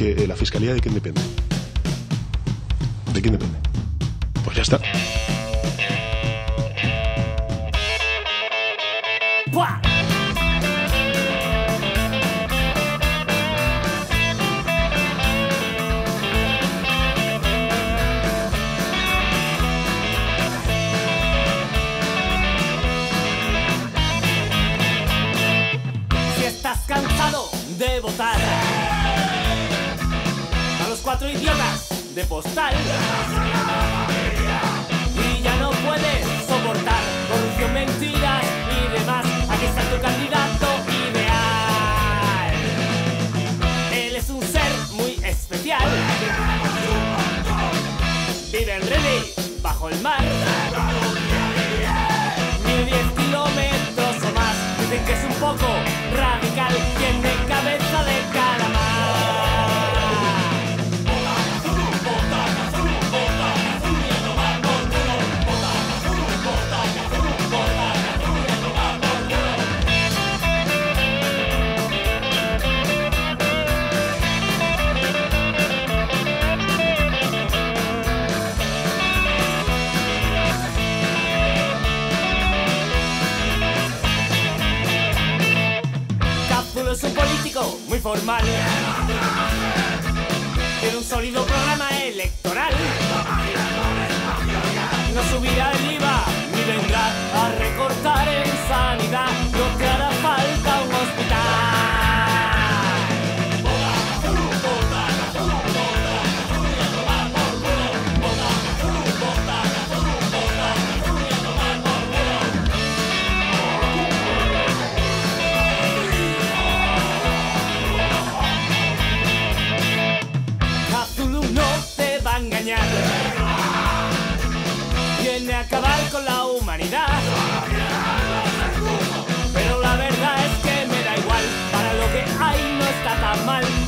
que eh, la fiscalía de quién depende. ¿De quién depende? Pues ya está. ¡Buah! Postal y ya no puedes soportar corrupción, mentiras y demás, aquí está tu candidato ideal. Él es un ser muy especial. Vive en Reddit, bajo el mar. Tiene un sólido programa electoral. No subirá el engañar. Viene a acabar con la humanidad. Pero la verdad es que me da igual, para lo que hay no está tan mal.